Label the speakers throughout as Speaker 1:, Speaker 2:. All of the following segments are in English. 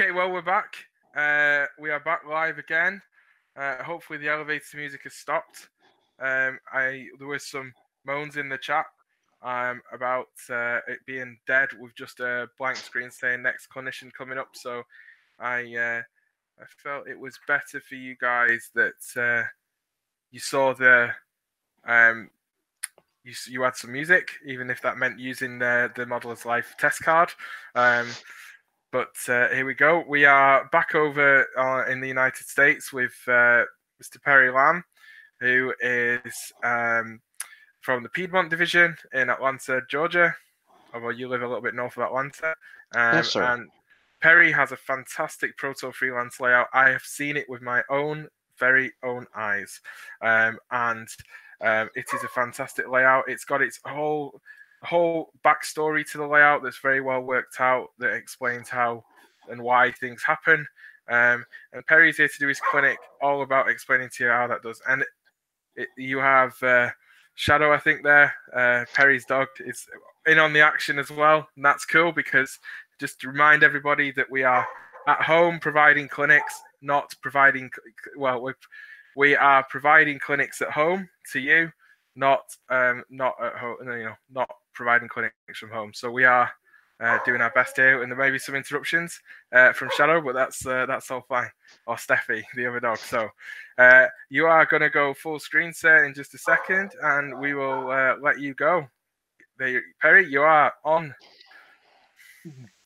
Speaker 1: Okay, well, we're back. Uh, we are back live again. Uh, hopefully, the elevator music has stopped. Um, I there was some moans in the chat um, about uh, it being dead with just a blank screen saying next clinician coming up. So I uh, I felt it was better for you guys that uh, you saw the um, you you had some music, even if that meant using the the Modeller's Life test card. Um, but uh, here we go. We are back over uh, in the United States with uh, Mr. Perry Lamb, who is um, from the Piedmont Division in Atlanta, Georgia. Although you live a little bit north of Atlanta. Um,
Speaker 2: yes, sir.
Speaker 1: And Perry has a fantastic proto freelance layout. I have seen it with my own very own eyes, um, and um, it is a fantastic layout. It's got its whole whole backstory to the layout that's very well worked out that explains how and why things happen. Um, and Perry's here to do his clinic, all about explaining to you how that does. And it, you have uh, Shadow, I think, there. Uh, Perry's dog is in on the action as well, and that's cool because just to remind everybody that we are at home providing clinics, not providing. Well, we we are providing clinics at home to you, not um, not at home. You know, not providing clinics from home. So we are uh, doing our best here, and there may be some interruptions uh, from Shadow, but that's uh, that's all fine. Or Steffi, the other dog. So uh, you are going to go full screen, sir, in just a second, and we will uh, let you go. There, Perry, you are on.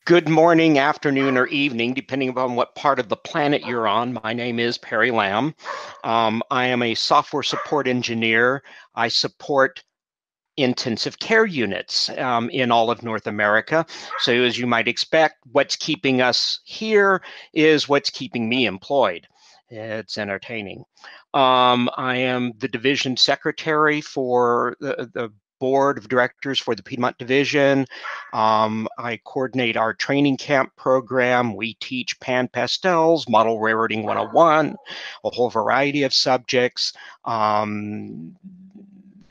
Speaker 2: Good morning, afternoon, or evening, depending upon what part of the planet you're on. My name is Perry Lamb. Um, I am a software support engineer. I support intensive care units um, in all of North America. So, as you might expect, what's keeping us here is what's keeping me employed. It's entertaining. Um, I am the division secretary for the, the board of directors for the Piedmont Division. Um, I coordinate our training camp program. We teach pan pastels, model railroading 101, a whole variety of subjects. Um,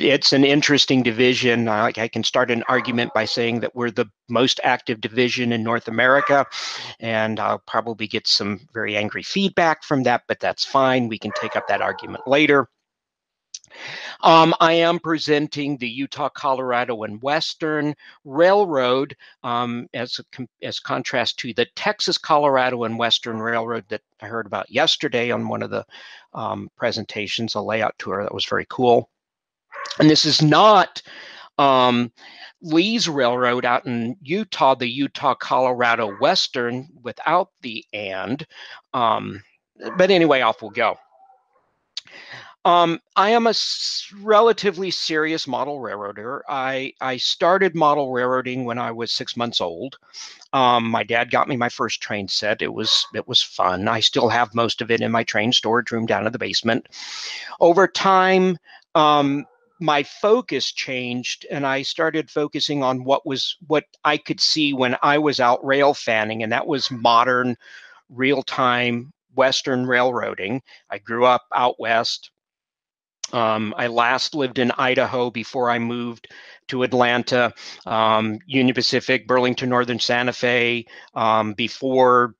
Speaker 2: it's an interesting division. I, I, can start an argument by saying that we're the most active division in North America, and I'll probably get some very angry feedback from that, but that's fine. We can take up that argument later. Um, I am presenting the Utah, Colorado, and Western Railroad um, as a, as contrast to the Texas, Colorado, and Western Railroad that I heard about yesterday on one of the um, presentations, a layout tour that was very cool. And this is not um, Lee's Railroad out in Utah, the Utah Colorado Western without the and. Um, but anyway, off we'll go. Um, I am a relatively serious model railroader. I, I started model railroading when I was six months old. Um, my dad got me my first train set. It was it was fun. I still have most of it in my train storage room down in the basement. Over time, um, my focus changed and I started focusing on what was what I could see when I was out rail fanning, and that was modern, real time Western railroading. I grew up out west. Um, I last lived in Idaho before I moved to Atlanta, um, Union Pacific, Burlington Northern Santa Fe. Um, before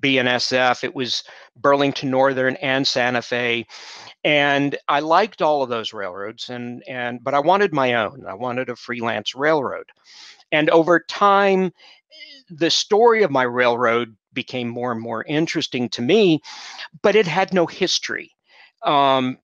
Speaker 2: BNSF, it was Burlington Northern and Santa Fe and I liked all of those railroads and and but I wanted my own. I wanted a freelance railroad. And over time the story of my railroad became more and more interesting to me, but it had no history. Um,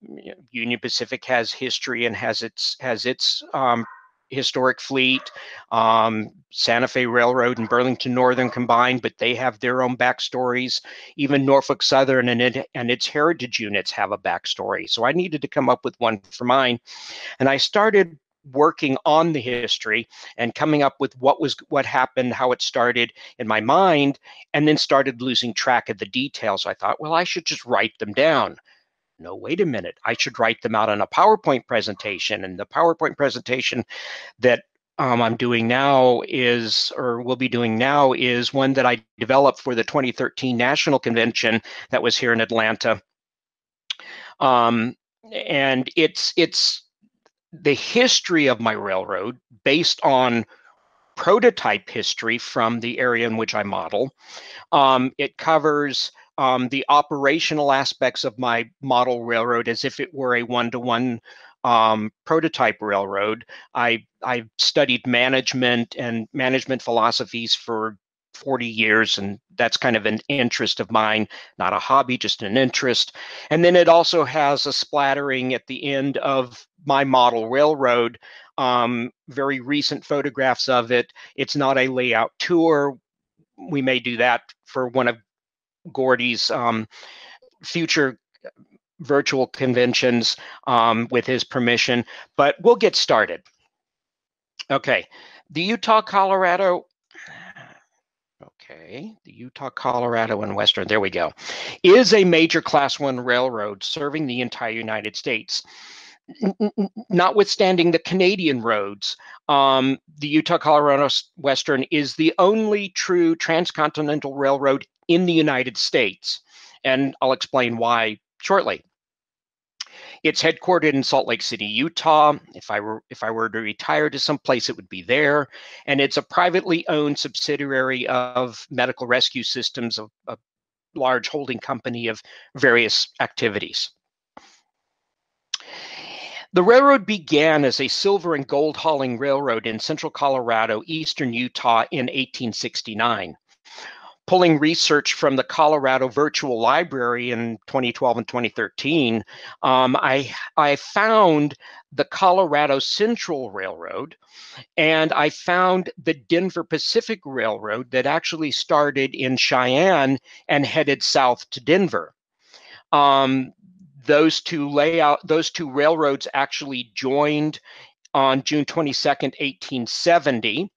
Speaker 2: Union Pacific has history and has its has its um, historic fleet, um, Santa Fe Railroad and Burlington Northern combined, but they have their own backstories. Even Norfolk Southern and, it, and its heritage units have a backstory. So I needed to come up with one for mine. And I started working on the history and coming up with what was what happened how it started in my mind and then started losing track of the details i thought well i should just write them down no, wait a minute, I should write them out on a PowerPoint presentation. And the PowerPoint presentation that um, I'm doing now is, or will be doing now, is one that I developed for the 2013 National Convention that was here in Atlanta. Um, and it's it's the history of my railroad based on prototype history from the area in which I model. Um, it covers um, the operational aspects of my model railroad as if it were a one-to-one um, prototype railroad. I I studied management and management philosophies for 40 years, and that's kind of an interest of mine, not a hobby, just an interest. And then it also has a splattering at the end of my model railroad, um, very recent photographs of it. It's not a layout tour. We may do that for one of Gordy's um, future virtual conventions um, with his permission, but we'll get started. Okay, the Utah, Colorado, okay, the Utah, Colorado, and Western, there we go, is a major class one railroad serving the entire United States. notwithstanding the Canadian roads, um, the Utah Colorado Western is the only true transcontinental railroad in the United States. And I'll explain why shortly. It's headquartered in Salt Lake City, Utah. If I were if I were to retire to some place, it would be there. And it's a privately owned subsidiary of Medical Rescue Systems, a, a large holding company of various activities. The railroad began as a silver and gold hauling railroad in central Colorado, eastern Utah in 1869 pulling research from the Colorado Virtual Library in 2012 and 2013, um, I, I found the Colorado Central Railroad and I found the Denver Pacific Railroad that actually started in Cheyenne and headed south to Denver. Um, those two layout, those two railroads actually joined on June 22nd, 1870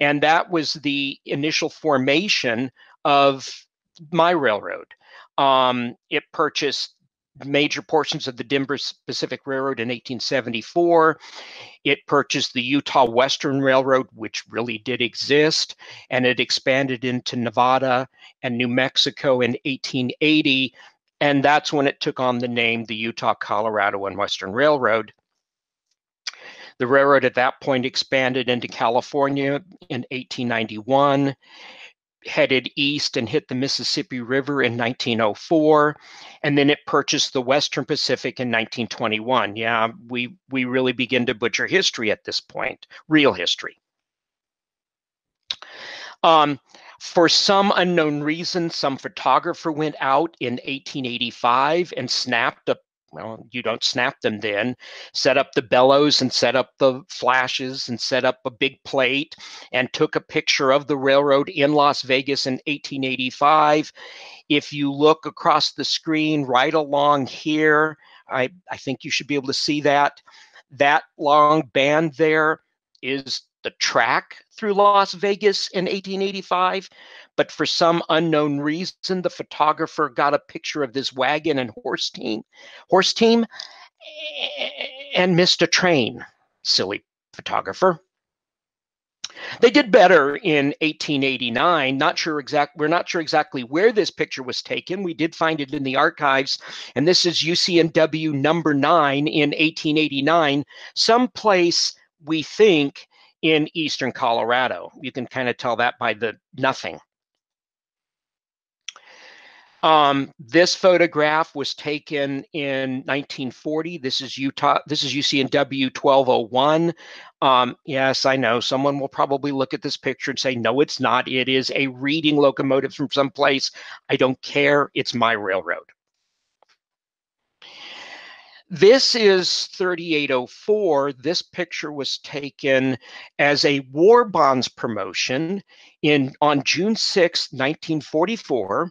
Speaker 2: and that was the initial formation of my railroad. Um, it purchased major portions of the Denver Pacific Railroad in 1874. It purchased the Utah Western Railroad, which really did exist, and it expanded into Nevada and New Mexico in 1880. And that's when it took on the name the Utah, Colorado, and Western Railroad. The railroad at that point expanded into California in 1891, headed east and hit the Mississippi River in 1904, and then it purchased the Western Pacific in 1921. Yeah, we we really begin to butcher history at this point, real history. Um, for some unknown reason, some photographer went out in 1885 and snapped a well, you don't snap them then. Set up the bellows and set up the flashes and set up a big plate and took a picture of the railroad in Las Vegas in 1885. If you look across the screen right along here, I, I think you should be able to see that. That long band there is the track through Las Vegas in 1885 but for some unknown reason, the photographer got a picture of this wagon and horse team, horse team, and missed a train. Silly photographer. They did better in 1889. Not sure exact. We're not sure exactly where this picture was taken. We did find it in the archives, and this is UCNW number nine in 1889. Someplace we think in eastern Colorado. You can kind of tell that by the nothing. Um, this photograph was taken in 1940. This is Utah. This is UCNW 1201. Um, yes, I know someone will probably look at this picture and say, no, it's not. It is a reading locomotive from someplace. I don't care. It's my railroad. This is 3804. This picture was taken as a war bonds promotion in on June 6, 1944.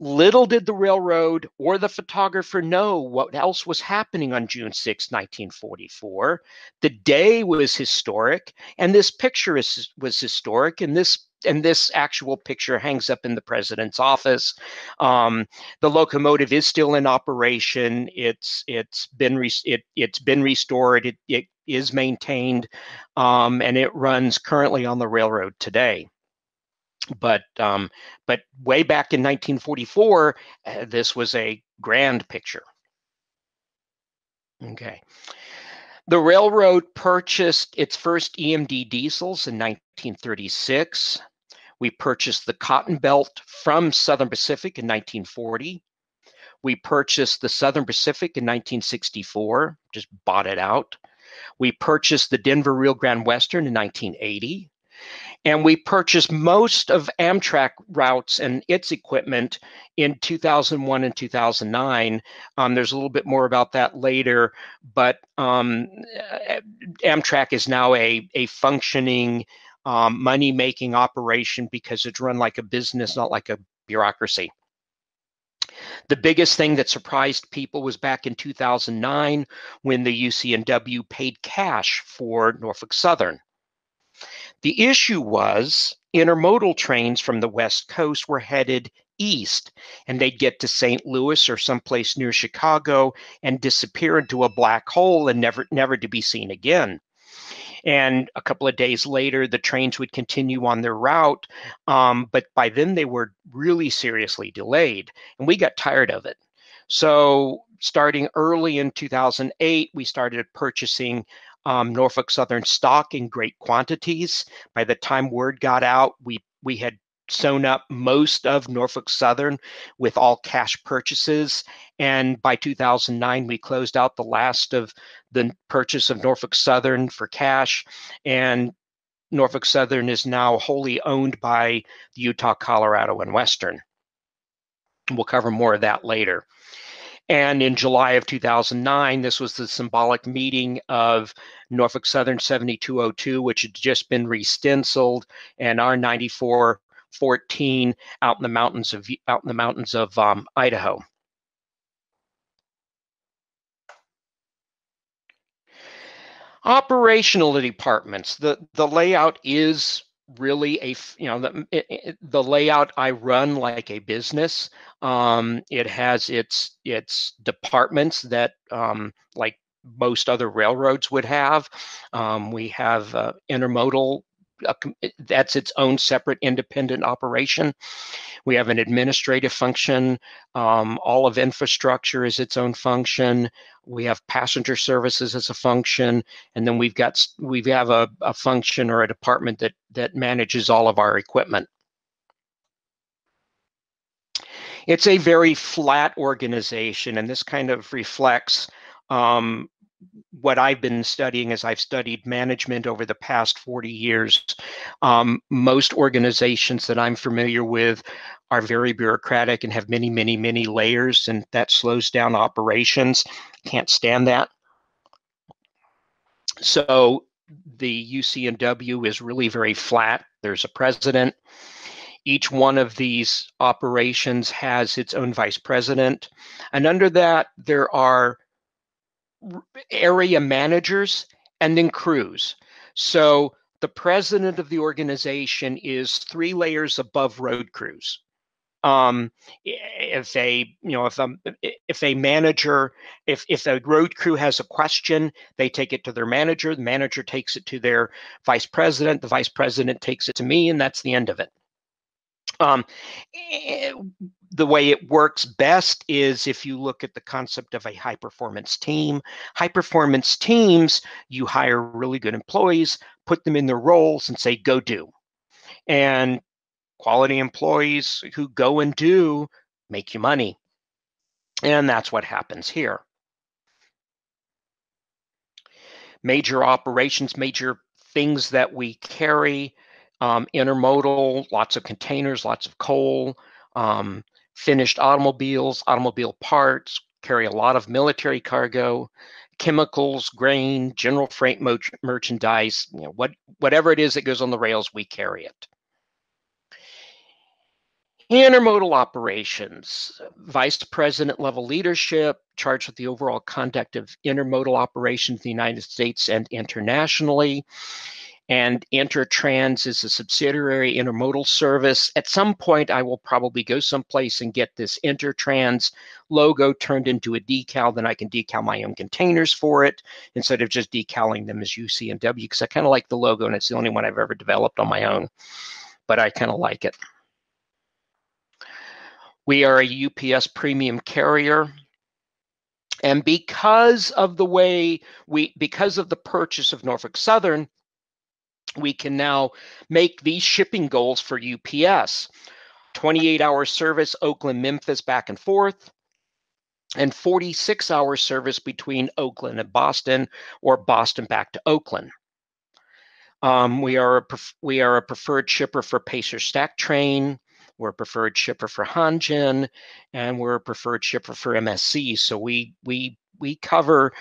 Speaker 2: Little did the railroad or the photographer know what else was happening on June 6, 1944. The day was historic, and this picture is, was historic, and this and this actual picture hangs up in the president's office. Um, the locomotive is still in operation. It's it's been re- it it's been restored. It, it is maintained, um, and it runs currently on the railroad today but um, but way back in 1944, uh, this was a grand picture. Okay. The railroad purchased its first EMD diesels in 1936. We purchased the Cotton Belt from Southern Pacific in 1940. We purchased the Southern Pacific in 1964, just bought it out. We purchased the Denver Rio Grande Western in 1980. And we purchased most of Amtrak routes and its equipment in 2001 and 2009. Um, there's a little bit more about that later, but um, Amtrak is now a, a functioning um, money making operation because it's run like a business, not like a bureaucracy. The biggest thing that surprised people was back in 2009 when the UCNW paid cash for Norfolk Southern. The issue was intermodal trains from the West Coast were headed east and they'd get to St. Louis or someplace near Chicago and disappear into a black hole and never never to be seen again. And a couple of days later, the trains would continue on their route. Um, but by then, they were really seriously delayed. And we got tired of it. So, starting early in 2008, we started purchasing um, Norfolk Southern stock in great quantities. By the time word got out, we we had sewn up most of Norfolk Southern with all cash purchases. And by 2009, we closed out the last of the purchase of Norfolk Southern for cash. And Norfolk Southern is now wholly owned by Utah, Colorado, and Western. We'll cover more of that later. And in July of 2009, this was the symbolic meeting of Norfolk Southern 7202, which had just been restenciled, and our 94 14 out in the mountains of out in the mountains of um, Idaho. Operational departments. The the layout is really a you know the it, it, the layout I run like a business. Um, it has its its departments that um, like most other railroads would have. Um, we have uh, intermodal a, that's its own separate independent operation. We have an administrative function. Um, all of infrastructure is its own function. We have passenger services as a function, and then we've got we have a, a function or a department that that manages all of our equipment. It's a very flat organization, and this kind of reflects um, what I've been studying as I've studied management over the past 40 years. Um, most organizations that I'm familiar with are very bureaucratic and have many, many, many layers, and that slows down operations. Can't stand that. So the UCNW is really very flat. There's a president. Each one of these operations has its own vice president. And under that, there are area managers and then crews. So the president of the organization is three layers above road crews. Um, if a you know if a if a manager if if a road crew has a question, they take it to their manager. The manager takes it to their vice president. The vice president takes it to me, and that's the end of it. Um, eh, the way it works best is if you look at the concept of a high performance team. High performance teams, you hire really good employees, put them in their roles, and say, go do. And quality employees who go and do make you money. And that's what happens here. Major operations, major things that we carry um, intermodal, lots of containers, lots of coal, um, finished automobiles, automobile parts, carry a lot of military cargo, chemicals, grain, general freight mo- merchandise, you know, what, whatever it is that goes on the rails, we carry it. Intermodal operations, vice president level leadership, charged with the overall conduct of intermodal operations in the United States and internationally and Intertrans is a subsidiary intermodal service. At some point, I will probably go someplace and get this Intertrans logo turned into a decal. Then I can decal my own containers for it instead of just decaling them as UC and W because I kind of like the logo and it's the only one I've ever developed on my own. But I kind of like it. We are a UPS premium carrier. And because of the way we, because of the purchase of Norfolk Southern, we can now make these shipping goals for UPS 28 hour service, Oakland, Memphis, back and forth, and 46 hour service between Oakland and Boston or Boston back to Oakland. Um, we are a we are a preferred shipper for Pacer Stack Train. We're a preferred shipper for Hanjin, and we're a preferred shipper for MSC. So we we we cover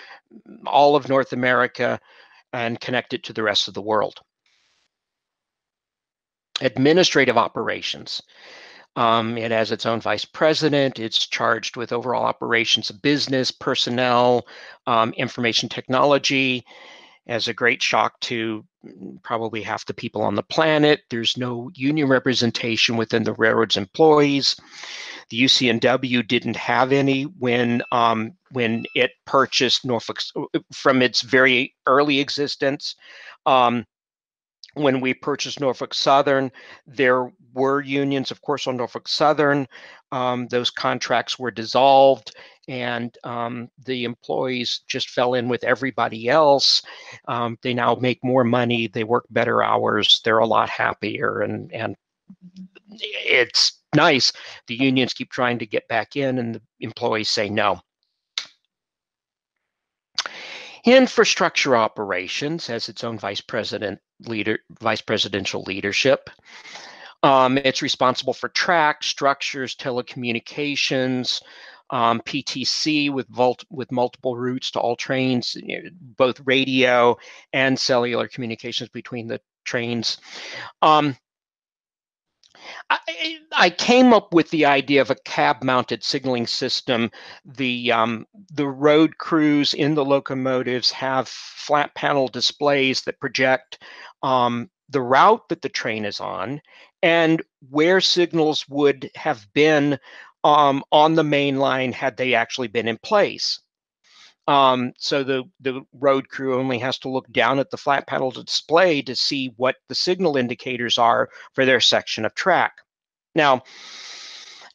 Speaker 2: all of North America and connect it to the rest of the world. Administrative operations. Um, it has its own vice president. It's charged with overall operations of business, personnel, um, information technology. As a great shock to probably half the people on the planet, there's no union representation within the railroad's employees. The UCNW didn't have any when um, when it purchased Norfolk from its very early existence. Um, when we purchased Norfolk Southern, there were unions, of course, on Norfolk Southern. Um, those contracts were dissolved, and um, the employees just fell in with everybody else. Um, they now make more money, they work better hours, they're a lot happier, and and it's nice. The unions keep trying to get back in, and the employees say no. Infrastructure operations has its own vice president leader, vice presidential leadership. Um, it's responsible for track structures, telecommunications, um, PTC with volt, with multiple routes to all trains, you know, both radio and cellular communications between the trains. Um, I, I, came up with the idea of a cab-mounted signaling system. The um, the road crews in the locomotives have flat panel displays that project um, the route that the train is on and where signals would have been um, on the main line had they actually been in place. Um, so the, the road crew only has to look down at the flat panel display to see what the signal indicators are for their section of track. Now,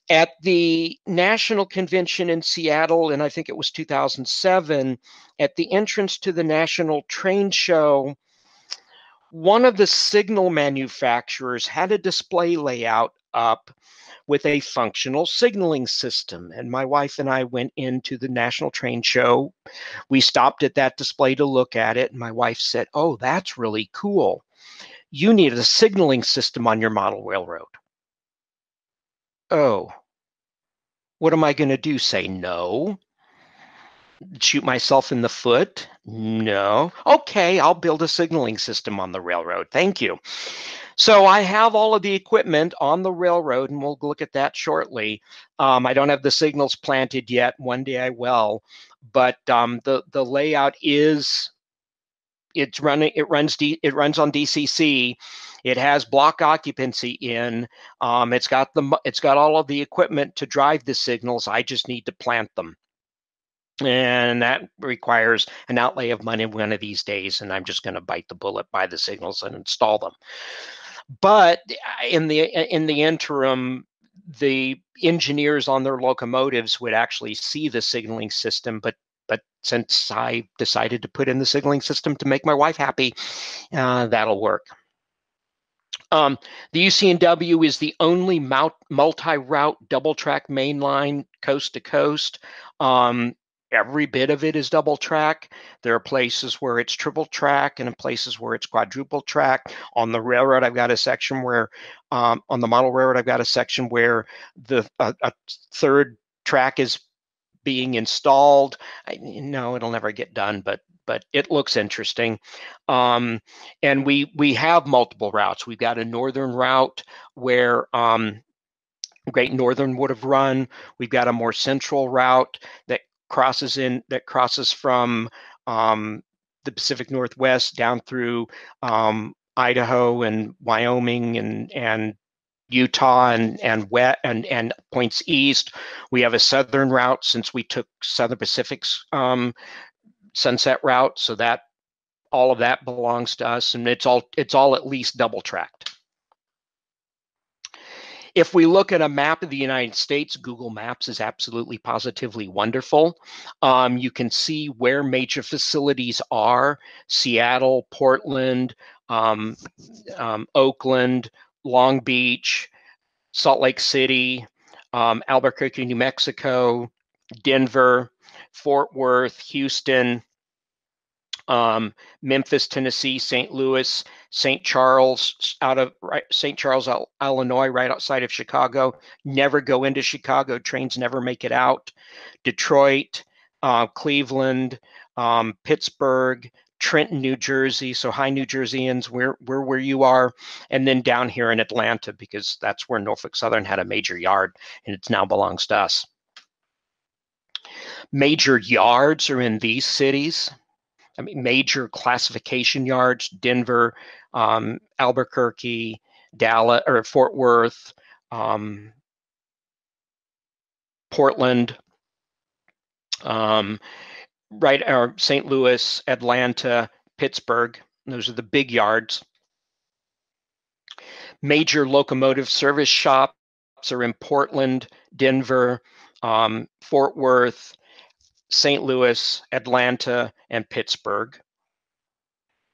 Speaker 2: at the national convention in Seattle, and I think it was 2007, at the entrance to the National Train Show, one of the signal manufacturers had a display layout up with a functional signaling system. And my wife and I went into the National Train Show. We stopped at that display to look at it. And my wife said, Oh, that's really cool. You need a signaling system on your model railroad. Oh, what am I going to do? Say no? shoot myself in the foot? No. Okay, I'll build a signaling system on the railroad. Thank you. So I have all of the equipment on the railroad, and we'll look at that shortly. Um, I don't have the signals planted yet. One day I will, but um, the the layout is it's running. It runs D, it runs on DCC. It has block occupancy in. Um, it's got the it's got all of the equipment to drive the signals. I just need to plant them and that requires an outlay of money one of these days and i'm just going to bite the bullet buy the signals and install them but uh, in the uh, in the interim the engineers on their locomotives would actually see the signaling system but but since i decided to put in the signaling system to make my wife happy uh, that'll work um, the UCNW is the only multi-route double-track mainline coast to coast. Um, every bit of it is double track. There are places where it's triple track and in places where it's quadruple track. On the railroad, I've got a section where, um, on the model railroad, I've got a section where the a, a third track is being installed. I, no, it'll never get done, but but it looks interesting. Um, and we we have multiple routes. We've got a northern route where um, Great Northern would have run. We've got a more central route that crosses in that crosses from um, the Pacific Northwest down through um, Idaho and Wyoming and and Utah and and wet and and points east. We have a southern route since we took Southern Pacific's um, sunset route, so that all of that belongs to us, and it's all it's all at least double tracked. If we look at a map of the United States, Google Maps is absolutely positively wonderful. Um, you can see where major facilities are Seattle, Portland, um, um, Oakland, Long Beach, Salt Lake City, um, Albuquerque, New Mexico, Denver, Fort Worth, Houston, um, Memphis, Tennessee, St. Louis, St. Charles, out of right, St. Charles, Illinois, right outside of Chicago. Never go into Chicago. Trains never make it out. Detroit, uh, Cleveland, um, Pittsburgh, Trenton, New Jersey. So hi, New Jerseyans, we're, we're where you are. And then down here in Atlanta, because that's where Norfolk Southern had a major yard and it now belongs to us. Major yards are in these cities. I mean, major classification yards, Denver, um, Albuquerque, Dallas, or Fort Worth, um, Portland, um, right, or St. Louis, Atlanta, Pittsburgh. Those are the big yards. Major locomotive service shops are in Portland, Denver, um, Fort Worth, St. Louis, Atlanta, and Pittsburgh.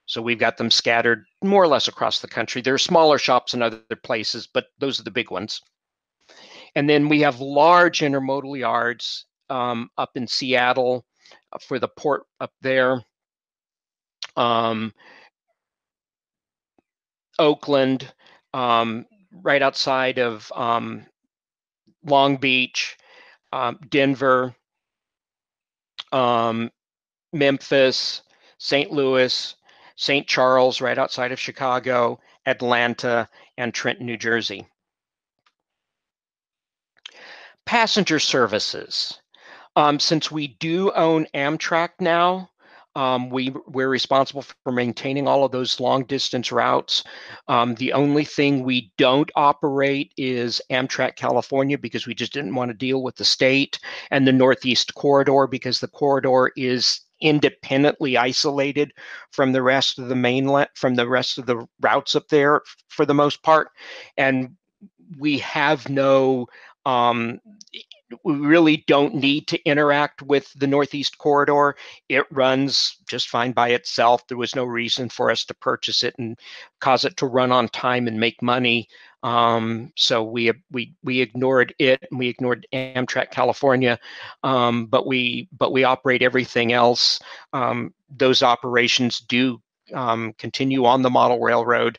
Speaker 2: So we've got them scattered more or less across the country. There are smaller shops in other places, but those are the big ones. And then we have large intermodal yards um, up in Seattle uh, for the port up there. Um, Oakland, um, right outside of um, Long Beach, um, Denver, um, Memphis, St. Louis, St. Charles, right outside of Chicago, Atlanta, and Trenton, New Jersey. Passenger services. Um, since we do own Amtrak now, um, we we're responsible for maintaining all of those long distance routes. Um, the only thing we don't operate is Amtrak California because we just didn't want to deal with the state and the Northeast Corridor because the corridor is independently isolated from the rest of the mainland from the rest of the routes up there for the most part and we have no um, we really don't need to interact with the Northeast Corridor. It runs just fine by itself. There was no reason for us to purchase it and cause it to run on time and make money. Um, so we we we ignored it and we ignored Amtrak California, um, but we but we operate everything else. Um, those operations do um, continue on the model railroad.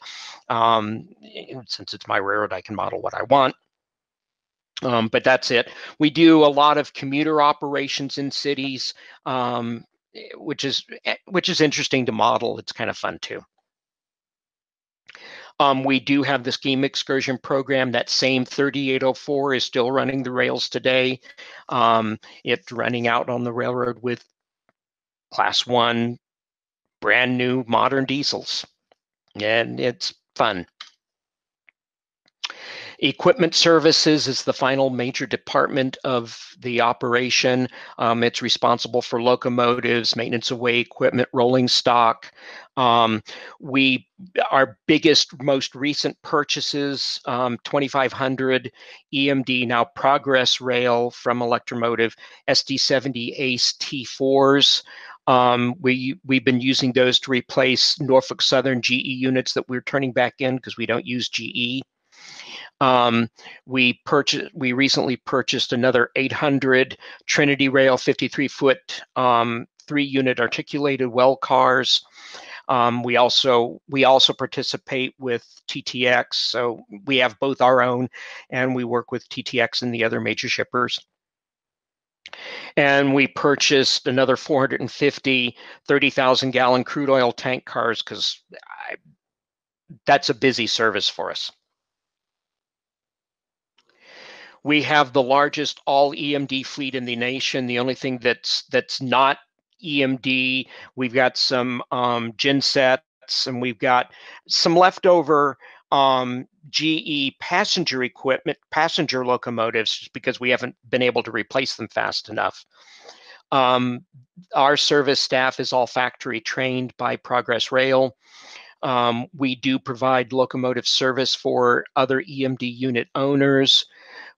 Speaker 2: Um, since it's my railroad, I can model what I want. Um, but that's it. We do a lot of commuter operations in cities, um, which is eh, which is interesting to model. It's kind of fun too. Um, we do have the steam excursion program. That same 3804 is still running the rails today. Um, it's running out on the railroad with class one, brand new modern diesels, and it's fun. Equipment services is the final major department of the operation. Um, it's responsible for locomotives, maintenance of way equipment, rolling stock. Um, we our biggest, most recent purchases, um, 2500 EMD now Progress Rail from Electromotive SD70ACe-T4s. Um, we we've been using those to replace Norfolk Southern GE units that we're turning back in because we don't use GE. Um, we purchased. We recently purchased another 800 Trinity Rail 53 foot um, three unit articulated well cars. Um, we also we also participate with TTX, so we have both our own, and we work with TTX and the other major shippers. And we purchased another 450 30,000 gallon crude oil tank cars because that's a busy service for us. We have the largest all EMD fleet in the nation. The only thing that's that's not EMD, we've got some um, gensets, and we've got some leftover um, GE passenger equipment, passenger locomotives, because we haven't been able to replace them fast enough. Um, our service staff is all factory trained by Progress Rail. Um, we do provide locomotive service for other EMD unit owners.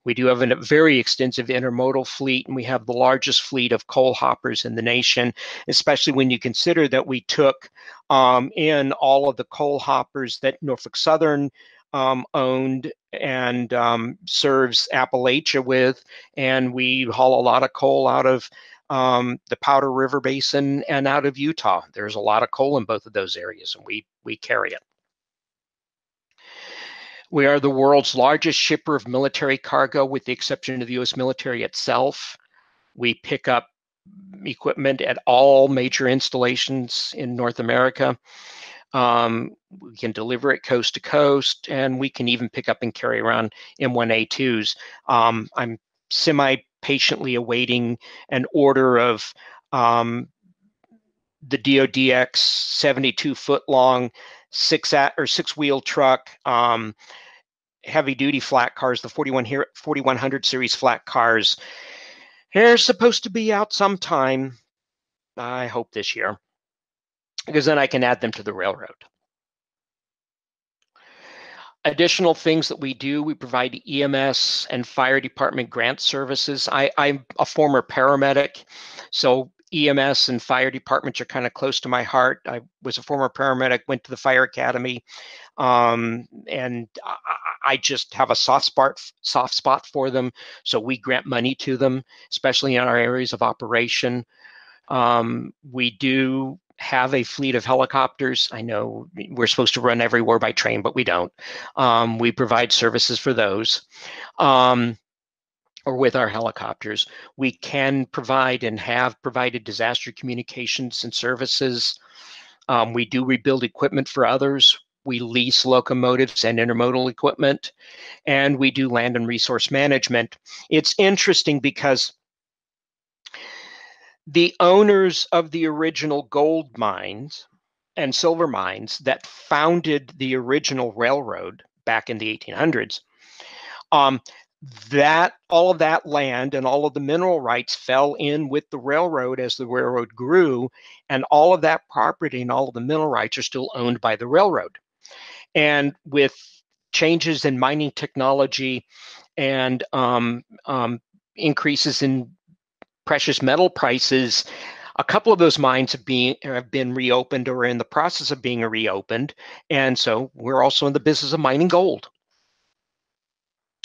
Speaker 2: We do have a very extensive intermodal fleet, and we have the largest fleet of coal hoppers in the nation, especially when you consider that we took um, in all of the coal hoppers that Norfolk Southern um, owned and um, serves Appalachia with, and we haul a lot of coal out of um, the Powder River Basin and out of Utah. There's a lot of coal in both of those areas, and we we carry it. We are the world's largest shipper of military cargo, with the exception of the U.S. military itself. We pick up equipment at all major installations in North America. Um, we can deliver it coast to coast, and we can even pick up and carry around M1A2s. Um, I'm semi patiently awaiting an order of um, the DODX 72 foot long six at or six wheel truck um, heavy duty flat cars the 41 here 4100 series flat cars. They're supposed to be out sometime i hope this year because then i can add them to the railroad. Additional things that we do we provide ems and fire department grant services. I, i'm a former paramedic so ems and fire departments are kind of close to my heart i was a former paramedic went to the fire academy um, and I, I, just have a soft spot soft spot for them so we grant money to them especially in our areas of operation um, we do have a fleet of helicopters. I know we're supposed to run everywhere by train, but we don't. Um, we provide services for those. Um, or with our helicopters. We can provide and have provided disaster communications and services. Um, we do rebuild equipment for others. We lease locomotives and intermodal equipment, and we do land and resource management. It's interesting because the owners of the original gold mines and silver mines that founded the original railroad back in the 1800s um, that all of that land and all of the mineral rights fell in with the railroad as the railroad grew and all of that property and all of the mineral rights are still owned by the railroad and with changes in mining technology and um, um, increases in precious metal prices, a couple of those mines have been have been reopened or are in the process of being reopened, and so we're also in the business of mining gold.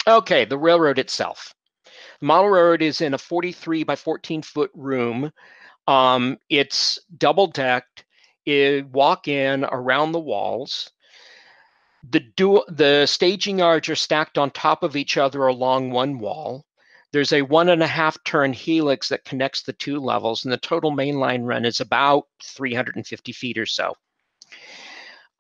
Speaker 2: Okay, the railroad itself. The model railroad is in a 43 by 14 foot room. Um, it's double decked. It walk in around the walls. The dual the staging yards are stacked on top of each other along one wall. There's a one and a half turn helix that connects the two levels, and the total mainline run is about 350 feet or so.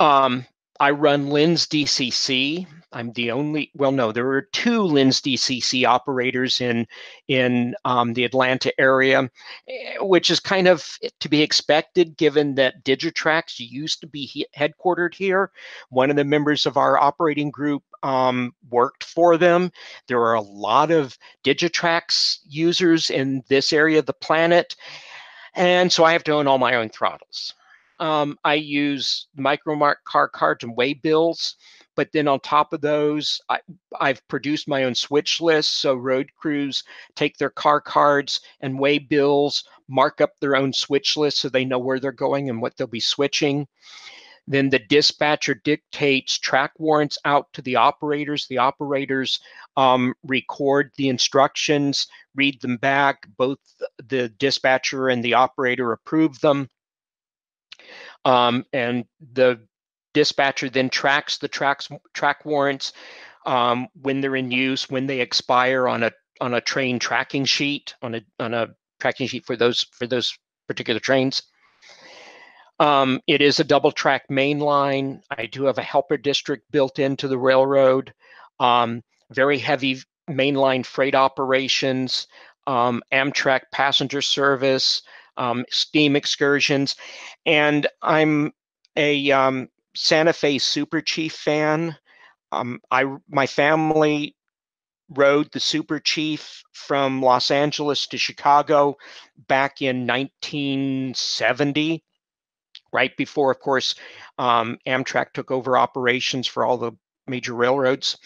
Speaker 2: Um, I run Lenz DCC. I'm the only. Well, no, there are two Lenz DCC operators in in um, the Atlanta area, eh, which is kind of to be expected, given that Digitrax used to be he- headquartered here. One of the members of our operating group um, worked for them. There are a lot of Digitrax users in this area of the planet, and so I have to own all my own throttles. Um, I use Micromark car cards and way bills. But then on top of those, I, have produced my own switch list. So road crews take their car cards and way bills, mark up their own switch list so they know where they're going and what they'll be switching. Then the dispatcher dictates track warrants out to the operators. The operators um, record the instructions, read them back. Both the dispatcher and the operator approve them. Um, and the dispatcher then tracks the tracks track warrants um, when they're in use, when they expire on a on a train tracking sheet on a on a tracking sheet for those for those particular trains. Um, it is a double track main line. I do have a helper district built into the railroad. Um, very heavy mainline freight operations, um, Amtrak passenger service, um, steam excursions, and I'm a um, Santa Fe Super Chief fan. Um, I my family rode the Super Chief from Los Angeles to Chicago back in 1970 right before, of course, um, Amtrak took over operations for all the major railroads.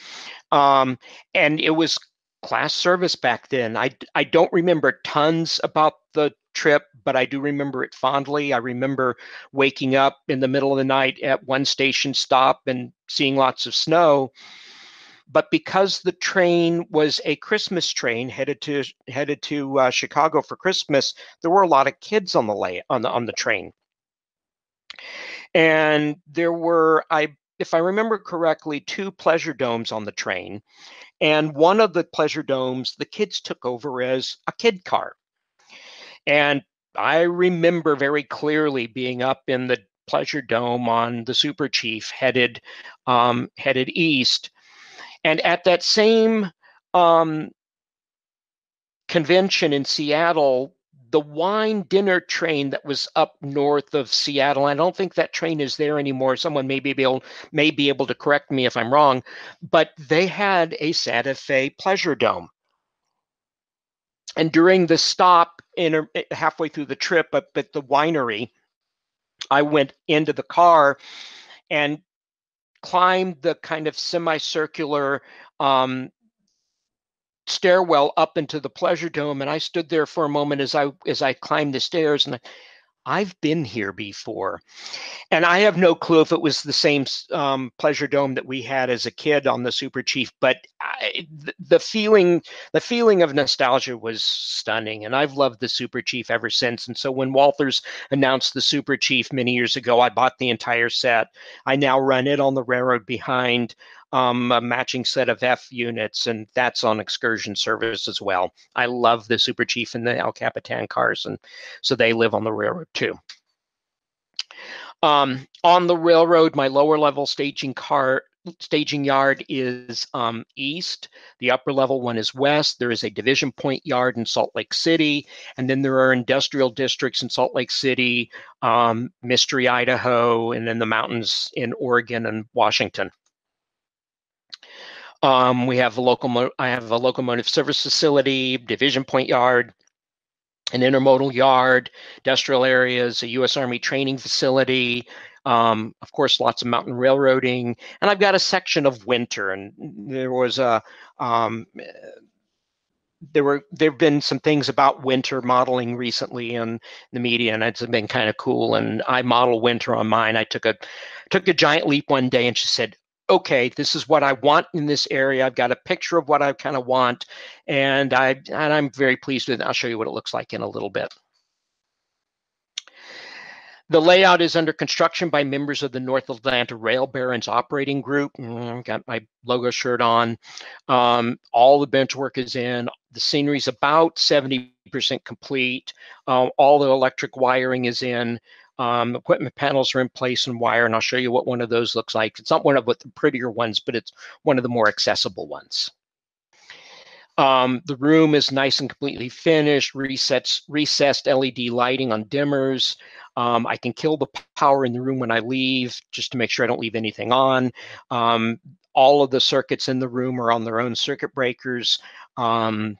Speaker 2: Um, and it was class service back then. I, I don't remember tons about the trip, but I do remember it fondly. I remember waking up in the middle of the night at one station stop and seeing lots of snow. But because the train was a Christmas train headed to headed to uh, Chicago for Christmas, there were a lot of kids on the lay on the on the train, and there were I if I remember correctly, two pleasure domes on the train. And one of the pleasure domes, the kids took over as a kid car. And I remember very clearly being up in the pleasure dome on the Super Chief headed um, headed east, and at that same um, convention in Seattle, the wine dinner train that was up north of Seattle. I don't think that train is there anymore. Someone may be able may be able to correct me if I'm wrong, but they had a Santa Fe pleasure dome. And during the stop in eh, halfway through the trip up at the winery, I went into the car and climbed the kind of semicircular um, stairwell up into the pleasure dome and i stood there for a moment as i as i climbed the stairs and I've been here before. And I have no clue if it was the same um, pleasure dome that we had as a kid on the Super Chief, but I, the feeling the feeling of nostalgia was stunning. And I've loved the Super Chief ever since. And so when Walthers announced the Super Chief many years ago, I bought the entire set. I now run it on the railroad behind um, a matching set of F units, and that's on excursion service as well. I love the Super Chief and the El Capitan cars, and so they live on the railroad too. Um, on the railroad, my lower level staging car staging yard is um, east. The upper level one is west. There is a division point yard in Salt Lake City, and then there are industrial districts in Salt Lake City, um, Mystery, Idaho, and then the mountains in Oregon and Washington. Um, we have a local. I have a locomotive service facility, division point yard, an intermodal yard, industrial areas, a U.S. Army training facility. Um, of course, lots of mountain railroading, and I've got a section of winter. And there was a um, there were there have been some things about winter modeling recently in the media, and it's been kind of cool. And I model winter on mine. I took a took a giant leap one day, and she said, okay, this is what I want in this area. I've got a picture of what I kind of want, and I and I'm very pleased with it. I'll show you what it looks like in a little bit. The layout is under construction by members of the North Atlanta Rail Barons Operating Group. Mm, got my logo shirt on. Um, all the bench work is in. The scenery is about 70% complete. Uh, all the electric wiring is in. Um, equipment panels are in place and wire, and I'll show you what one of those looks like. It's not one of the prettier ones, but it's one of the more accessible ones. Um, the room is nice and completely finished, resets, recessed LED lighting on dimmers. Um, I can kill the power in the room when I leave just to make sure I don't leave anything on. Um, all of the circuits in the room are on their own circuit breakers. Um,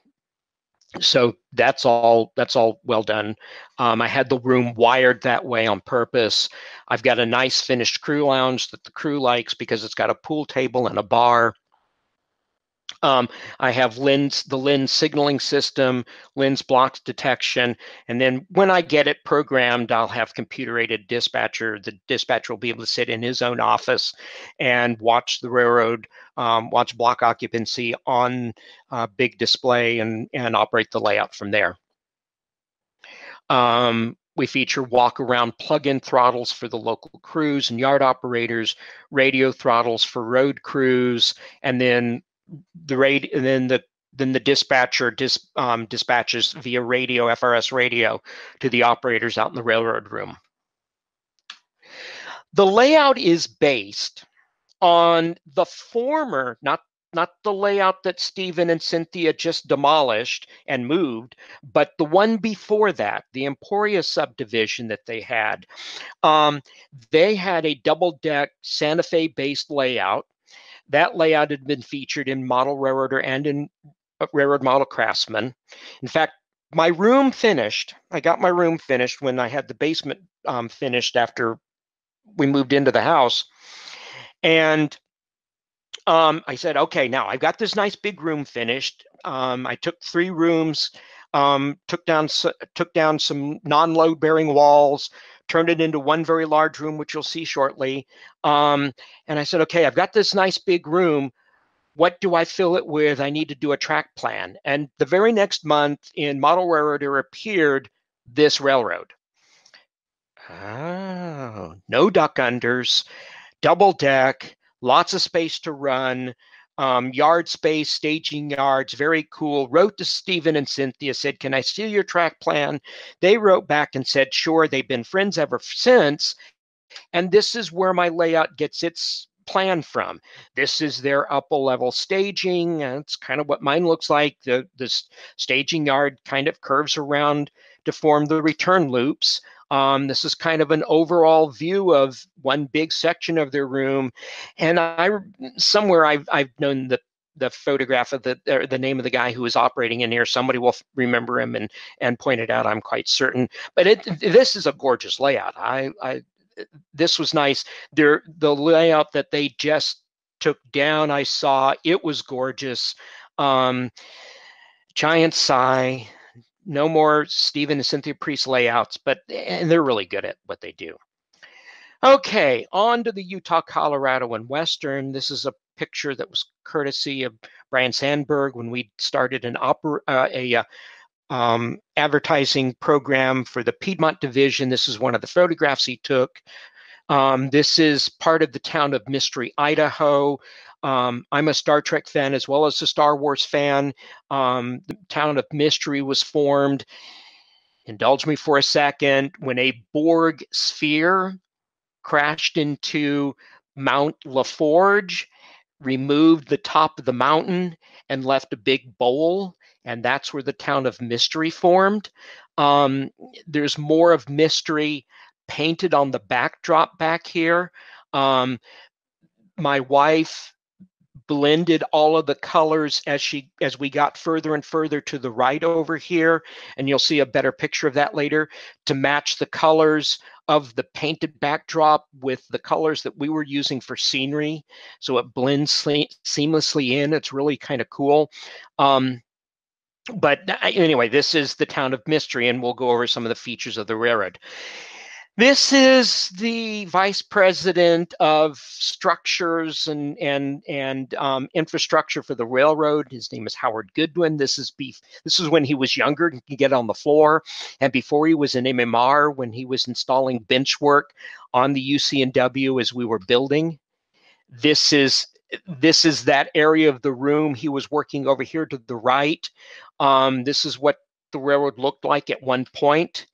Speaker 2: so that's all that's all well done. Um, i had the room wired that way on purpose. I've got a nice finished crew lounge that the crew likes because it's got a pool table and a bar um, I have Lenz, the Lenz signaling system, Lenz blocks detection, and then when I get it programmed, I'll have computer aided dispatcher. The dispatcher will be able to sit in his own office and watch the railroad, um, watch block occupancy on uh, big display, and and operate the layout from there. Um, we feature walk around plug in throttles for the local crews and yard operators, radio throttles for road crews, and then the radio, and then the then the dispatcher dis, um, dispatches via radio, FRS radio, to the operators out in the railroad room. The layout is based on the former, not not the layout that Stephen and Cynthia just demolished and moved, but the one before that, the Emporia subdivision that they had. Um, they had a double deck Santa Fe based layout that layout had been featured in Model Railroader and in uh, Railroad Model Craftsman. In fact, my room finished. I got my room finished when I had the basement um, finished after we moved into the house. And um, I said, okay, now I've got this nice big room finished. Um, I took three rooms, um, took down took down some non-load bearing walls, turned it into one very large room, which you'll see shortly. Um, and I said, okay, I've got this nice big room. What do I fill it with? I need to do a track plan. And the very next month in Model Railroader appeared this railroad. Oh, no duck unders, double deck, lots of space to run, um, yard space, staging yards, very cool. Wrote to Stephen and Cynthia, said, Can I steal your track plan? They wrote back and said, Sure. They've been friends ever since. And this is where my layout gets its plan from. This is their upper level staging. It's kind of what mine looks like. The, the staging yard kind of curves around to form the return loops. Um, this is kind of an overall view of one big section of their room. And I somewhere I've I've known the the photograph of the the name of the guy who was operating in here. Somebody will remember him and and point it out. I'm quite certain. But it this is a gorgeous layout. I I this was nice. There the layout that they just took down. I saw it was gorgeous. Um, giant sigh no more Stephen and Cynthia Priest layouts, but and they're really good at what they do. Okay, on to the Utah, Colorado, and Western. This is a picture that was courtesy of Brian Sandberg when we started an opera, uh, a uh, um, advertising program for the Piedmont Division. This is one of the photographs he took. Um, this is part of the town of Mystery, Idaho. Um, I'm a Star Trek fan as well as a Star Wars fan. Um, the town of Mystery was formed. Indulge me for a second. When a Borg sphere crashed into Mount LaForge, removed the top of the mountain, and left a big bowl. And that's where the town of Mystery formed. Um, there's more of Mystery painted on the backdrop back here. Um, my wife blended all of the colors as she as we got further and further to the right over here and you'll see a better picture of that later to match the colors of the painted backdrop with the colors that we were using for scenery. So it blends seamlessly in. It's really kind of cool. Um, but uh, anyway this is the town of mystery and we'll go over some of the features of the railroad this is the vice president of structures and and and um, infrastructure for the railroad. His name is Howard Goodwin. This is beef. This is when he was younger and could get on the floor, and before he was in MMR, when he was installing bench work on the UCNW as we were building. This is this is that area of the room. He was working over here to the right. Um, this is what the railroad looked like at one point.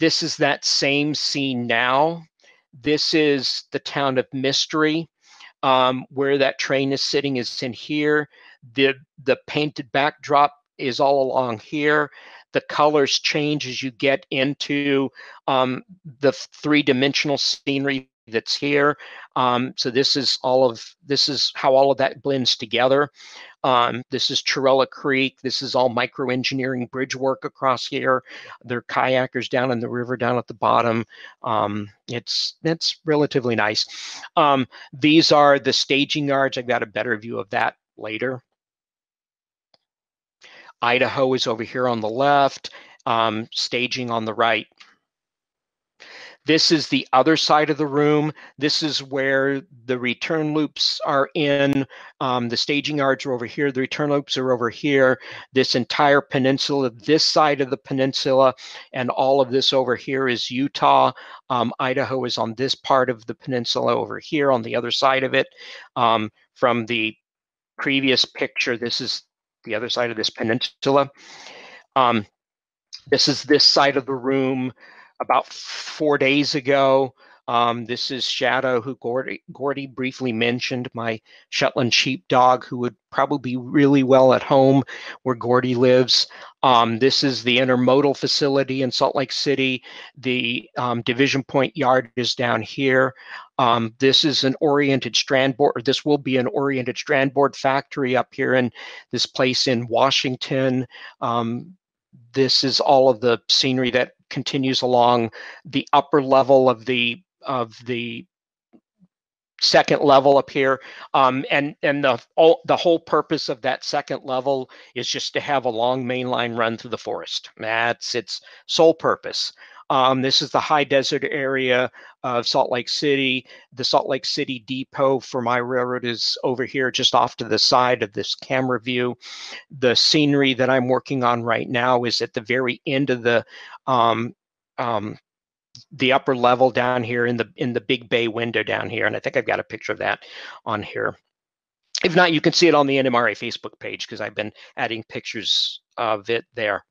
Speaker 2: This is that same scene now. This is the town of Mystery. Um, where that train is sitting is in here. The the painted backdrop is all along here. The colors change as you get into um, the three dimensional scenery that's here. Um, so this is all of this is how all of that blends together. Um, this is Churella Creek. This is all micro engineering bridge work across here. There are kayakers down in the river down at the bottom. Um, it's it's relatively nice. Um, these are the staging yards. I've got a better view of that later. Idaho is over here on the left, um, staging on the right. This is the other side of the room. This is where the return loops are in. Um, the staging yards are over here. The return loops are over here. This entire peninsula, this side of the peninsula, and all of this over here is Utah. Um, Idaho is on this part of the peninsula over here on the other side of it. Um, from the previous picture, this is the other side of this peninsula. Um, this is this side of the room about four days ago. Um, this is Shadow, who Gordy, Gordy briefly mentioned, my Shetland sheepdog, who would probably be really well at home where Gordy lives. Um, this is the intermodal facility in Salt Lake City. The um, Division Point Yard is down here. Um, this is an oriented strand board. or This will be an oriented strand board factory up here in this place in Washington. Um, this is all of the scenery that continues along the upper level of the of the second level up here um, and and the all, the whole purpose of that second level is just to have a long main line run through the forest that's its sole purpose um, this is the high desert area of Salt Lake City. The Salt Lake City depot for my railroad is over here, just off to the side of this camera view. The scenery that I'm working on right now is at the very end of the um, um, the upper level down here in the in the big bay window down here, and I think I've got a picture of that on here. If not, you can see it on the NMRA Facebook page because I've been adding pictures of it there.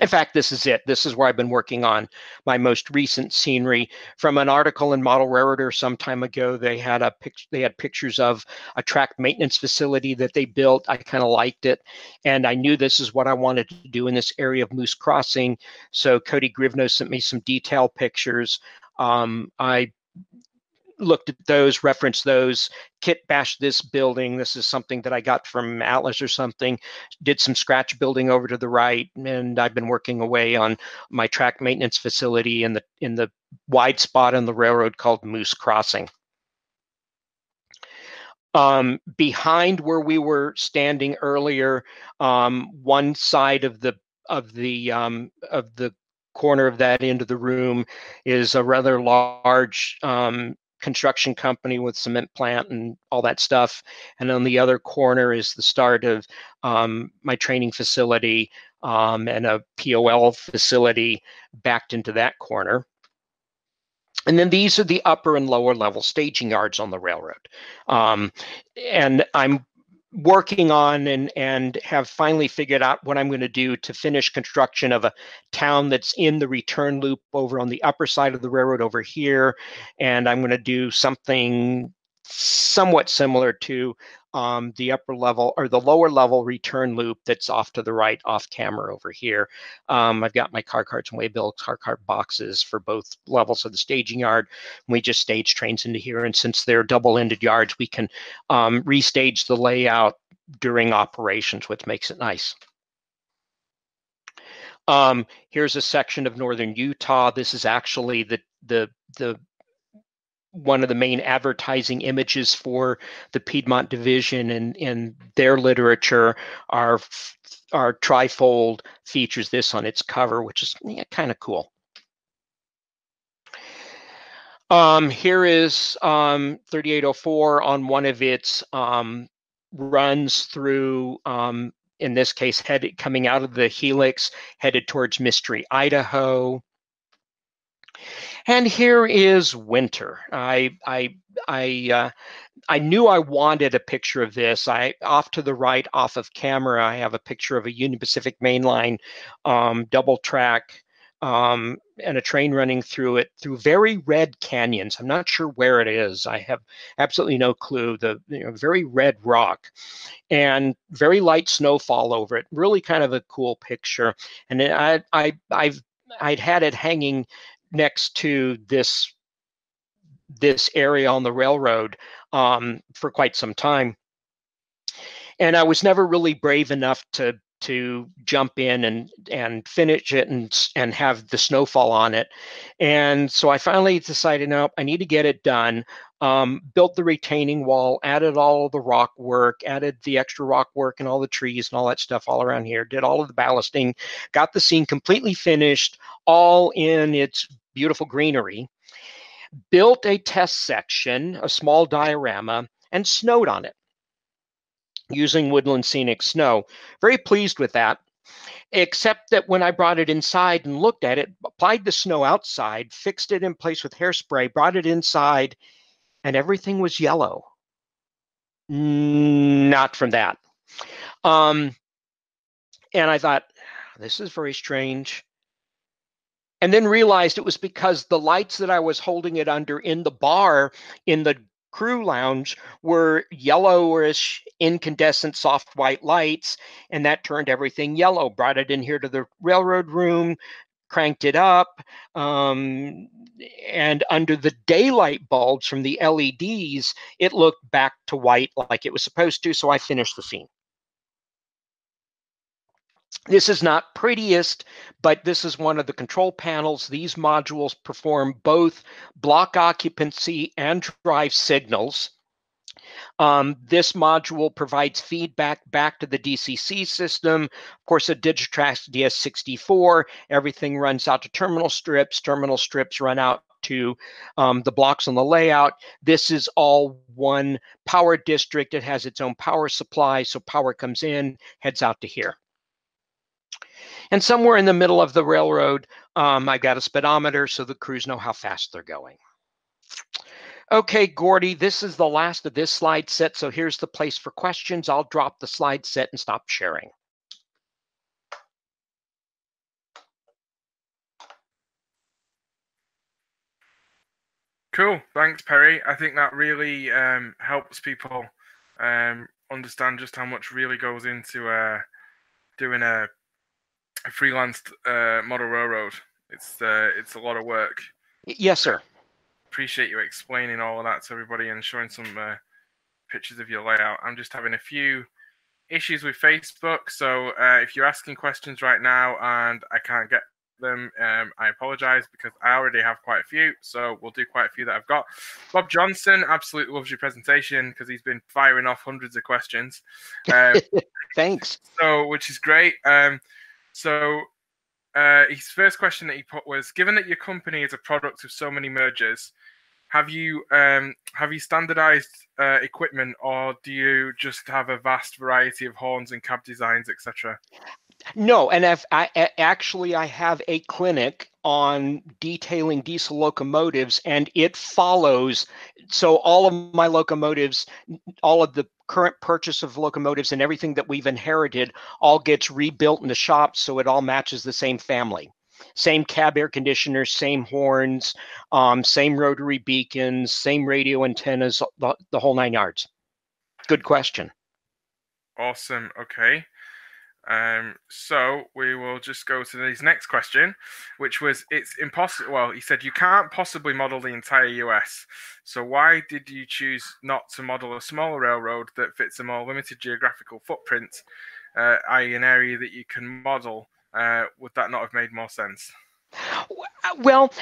Speaker 2: In fact, this is it. This is where I've been working on my most recent scenery from an article in Model Railroader some time ago. They had a picture. They had pictures of a track maintenance facility that they built. I kind of liked it, and I knew this is what I wanted to do in this area of Moose Crossing. So Cody Grivno sent me some detail pictures. Um, I looked at those, referenced those, kit bashed this building. This is something that I got from Atlas or something. Did some scratch building over to the right, and I've been working away on my track maintenance facility in the in the wide spot on the railroad called Moose Crossing. Um, behind where we were standing earlier, um, one side of the of the um, of the corner of that end of the room is a rather large um, construction company with cement plant and all that stuff. And on the other corner is the start of um, my training facility um, and a POL facility backed into that corner. And then these are the upper and lower level staging yards on the railroad. Um, and I'm working on and and have finally figured out what I'm going to do to finish construction of a town that's in the return loop over on the upper side of the railroad over here. And I'm going to do something somewhat similar to um, the upper level or the lower level return loop that's off to the right off camera over here. Um, I've got my car carts and waybill car cart boxes for both levels of the staging yard. We just stage trains into here. And since they're double ended yards, we can um, restage the layout during operations, which makes it nice. Um, here's a section of northern Utah. This is actually the the the one of the main advertising images for the Piedmont division and in their literature are our trifold features this on its cover, which is yeah, kind of cool. Um, here is um, 3804 on one of its um, runs through, um, in this case, headed coming out of the helix, headed towards Mystery, Idaho. And here is winter. I I I uh, I knew I wanted a picture of this. I off to the right, off of camera, I have a picture of a Union Pacific mainline um, double track um, and a train running through it through very red canyons. I'm not sure where it is. I have absolutely no clue. The you know, very red rock and very light snowfall over it. Really kind of a cool picture. And I I I've I'd had it hanging next to this this area on the railroad um, for quite some time. And I was never really brave enough to to jump in and and finish it and and have the snowfall on it. And so I finally decided, no, I need to get it done. Um, built the retaining wall, added all the rock work, added the extra rock work and all the trees and all that stuff all around here, did all of the ballasting, got the scene completely finished, all in its beautiful greenery, built a test section, a small diorama, and snowed on it using woodland scenic snow. Very pleased with that, except that when I brought it inside and looked at it, applied the snow outside, fixed it in place with hairspray, brought it inside, and everything was yellow. Not from that. Um, and I thought, this is very strange and then realized it was because the lights that I was holding it under in the bar in the crew lounge were yellowish incandescent soft white lights and that turned everything yellow. Brought it in here to the railroad room cranked it up um, and under the daylight bulbs from the leds it looked back to white like it was supposed to so i finished the scene This is not prettiest, but this is one of the control panels. These modules perform both block occupancy and drive signals. Um, this module provides feedback back to the DCC system. Of course, a Digitrax DS64, everything runs out to terminal strips. Terminal strips run out to um, the blocks on the layout. This is all one power district. It has its own power supply. So power comes in, heads out to here. And somewhere in the middle of the railroad, um, I got a speedometer so the crews know how fast they're going. Okay, Gordy, this is the last of this slide set. So here's the place for questions. I'll drop the slide set and stop sharing.
Speaker 1: Cool. Thanks, Perry. I think that really um, helps people um, understand just how much really goes into uh, doing a, a freelance uh, model railroad. It's uh, it's a lot of work.
Speaker 2: Yes, sir.
Speaker 1: Appreciate you explaining all of that to everybody and showing some uh, pictures of your layout. I'm just having a few issues with Facebook, so uh, if you're asking questions right now and I can't get them. Um, I apologize because I already have quite a few, so we'll do quite a few that I've got. Bob Johnson absolutely loves your presentation because he's been firing off hundreds of questions.
Speaker 2: Um, Thanks.
Speaker 1: So, which is great. Um, so, uh, his first question that he put was: Given that your company is a product of so many mergers, have you um, have you standardized uh, equipment, or do you just have a vast variety of horns and cab designs, etc.?
Speaker 2: No, and if I actually I have a clinic on detailing diesel locomotives, and it follows. So all of my locomotives, all of the current purchase of locomotives, and everything that we've inherited, all gets rebuilt in the shop, so it all matches the same family. Same cab air conditioners, same horns, um, same rotary beacons, same radio antennas, the, the whole nine yards. Good question.
Speaker 1: Awesome. Okay. Um, so we will just go to his next question, which was it's impossible. Well, he said you can't possibly model the entire US. So why did you choose not to model a smaller railroad that fits a more limited geographical footprint, uh, i.e., an area that you can model? Uh, would that not have made more sense?
Speaker 2: Well,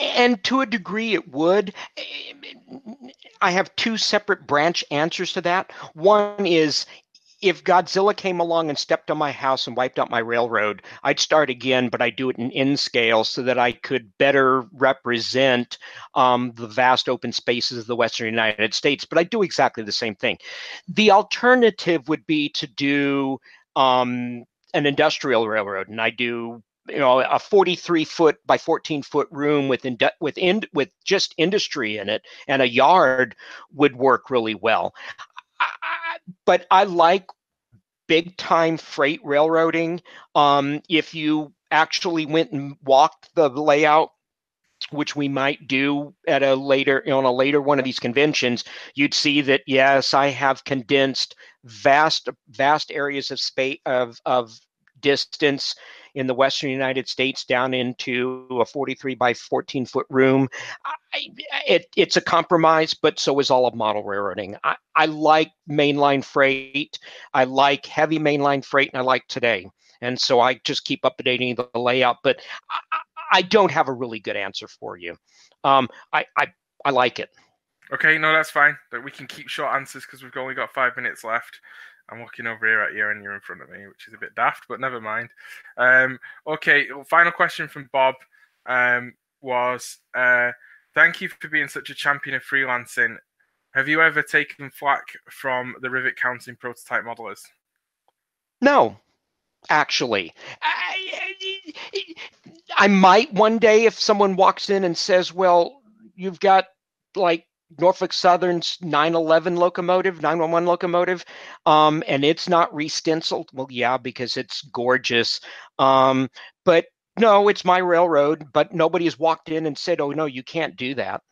Speaker 2: and to a degree it would. I have two separate branch answers to that. One is if Godzilla came along and stepped on my house and wiped out my railroad, I'd start again, but I'd do it in N scale so that I could better represent um, the vast open spaces of the Western United States. But I do exactly the same thing. The alternative would be to do um, an industrial railroad, and I do you know a 43 foot by 14 foot room with in, with in, with just industry in it and a yard would work really well but I like big time freight railroading. Um, if you actually went and walked the layout, which we might do at a later on a later one of these conventions, you'd see that yes, I have condensed vast vast areas of space of of distance in the western United States down into a 43 by 14 foot room. I, it, it's a compromise, but so is all of model railroading. I, I like mainline freight. I like heavy mainline freight, and I like today. And so I just keep updating the layout, but I, I don't have a really good answer for you. Um, I, I, I like it.
Speaker 1: Okay, no, that's fine. But we can keep short answers because we've only got five minutes left. I'm looking over here at you and you're in front of me, which is a bit daft, but never mind. Um, okay, final question from Bob um, was uh, Thank you for being such a champion of freelancing. Have you ever taken flack from the rivet counting prototype modelers?
Speaker 2: No, actually. I, I might one day if someone walks in and says, Well, you've got like Norfolk Southern's 911 locomotive, 911 locomotive, um, and it's not re-stenciled. Well, yeah, because it's gorgeous. Um, but no, it's my railroad. But nobody has walked in and said, "Oh no, you can't do that,"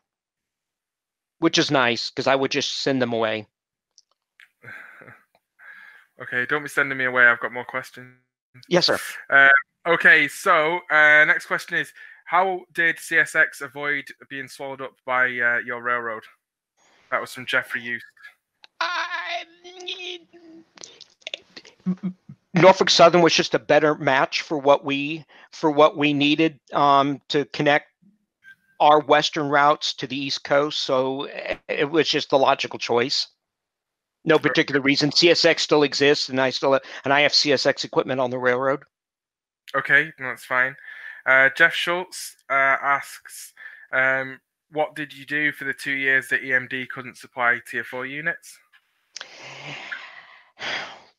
Speaker 2: which is nice because I would just send them away.
Speaker 1: okay, don't be sending me away. I've got more questions.
Speaker 2: Yes, sir.
Speaker 1: Uh, okay, so uh, next question is how did CSX avoid being swallowed up by uh, your railroad? That was from Jeffrey Youth.
Speaker 2: Norfolk Southern was just a better match for what we for what we needed um, to connect our western routes to the East Coast. So eh, it was just the logical choice. No particular reason. CSX still exists, and I still have, and I have CSX equipment on the railroad.
Speaker 1: Okay, that's fine. Uh, Jeff Schultz uh, asks, um, "What did you do for the two years that EMD couldn't supply Tier Four units?"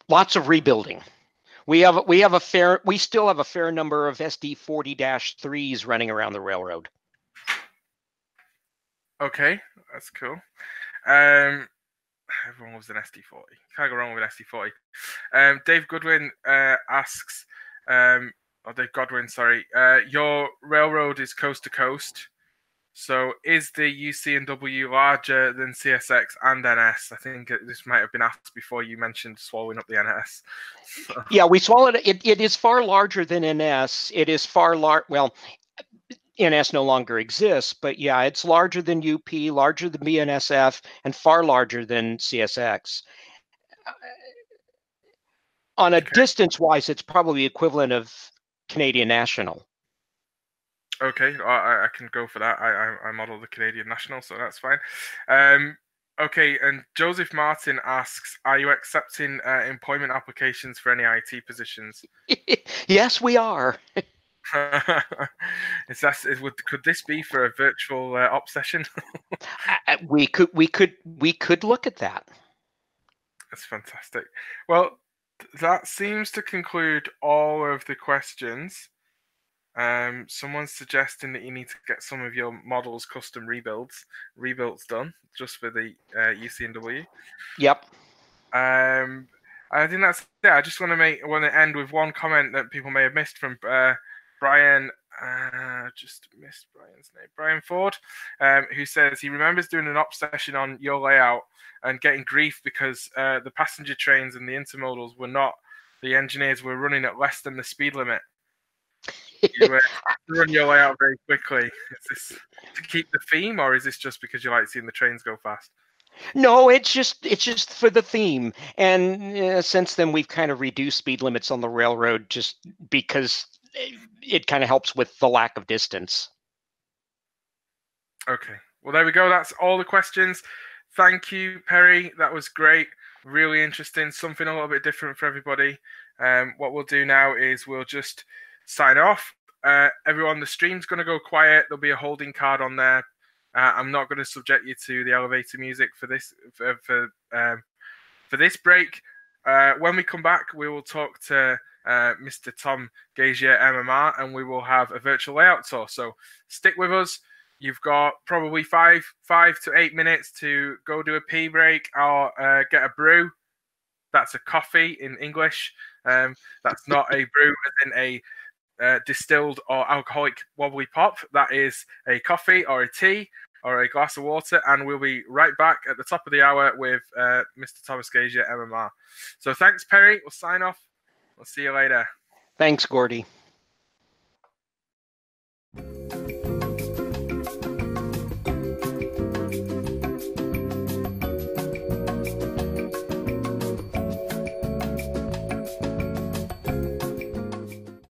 Speaker 2: Lots of rebuilding. We have we have a fair we still have a fair number of SD forty threes running around the railroad.
Speaker 1: Okay, that's cool. Um, everyone loves an SD40. Can't go wrong with an SD40. Um, Dave Goodwin uh, asks, um, or Dave Godwin, sorry, uh, your railroad is coast to coast. So is the UC and W larger than CSX and NS? I think this might have been asked before you mentioned swallowing up the NS.
Speaker 2: yeah, we swallowed it. it. It is far larger than NS. It is far large. Well, NS no longer exists, but yeah, it's larger than UP, larger than BNSF, and far larger than CSX. Uh, on a okay. distance wise, it's probably equivalent of Canadian National.
Speaker 1: Okay, I, I can go for that. I, I, I model the Canadian National, so that's fine. Um, okay, and Joseph Martin asks, are you accepting uh, employment applications for any IT positions?
Speaker 2: yes, we are.
Speaker 1: is that is, would could this be for a virtual uh, op session?
Speaker 2: we could we could we could look at that.
Speaker 1: That's fantastic. Well, that seems to conclude all of the questions. Um, someone's suggesting that you need to get some of your models custom rebuilds rebuilds done just for the uh, UCNW.
Speaker 2: Yep.
Speaker 1: Um, I think that's yeah. I just want to make want to end with one comment that people may have missed from uh, Brian, uh, just missed Brian's name, Brian Ford, um, who says he remembers doing an op session on your layout and getting grief because uh, the passenger trains and the intermodals were not, the engineers were running at less than the speed limit. you uh, run your layout very quickly. Is this to keep the theme, or is this just because you like seeing the trains go fast?
Speaker 2: No, it's just it's just for the theme, and uh, since then we've kind of reduced speed limits on the railroad just because it kind of helps with the lack of distance.
Speaker 1: Okay. Well, there we go. That's all the questions. Thank you, Perry. That was great. Really interesting. Something a little bit different for everybody. Um, what we'll do now is we'll just sign off. Uh, everyone, the stream's going to go quiet. There'll be a holding card on there. Uh, I'm not going to subject you to the elevator music for this for for, um, for this break. Uh, when we come back, we will talk to uh, Mr. Tom Gazier MMR, and we will have a virtual layout tour. So stick with us. You've got probably five five to eight minutes to go do a pee break or uh, get a brew. That's a coffee in English. Um, that's not a brew as in a uh, distilled or alcoholic wobbly pop. That is a coffee or a tea or a glass of water, and we'll be right back at the top of the hour with uh, Mr. Thomas Gazier, MMR. So thanks, Perry. We'll sign off. We'll see you later.
Speaker 2: Thanks, Gordy.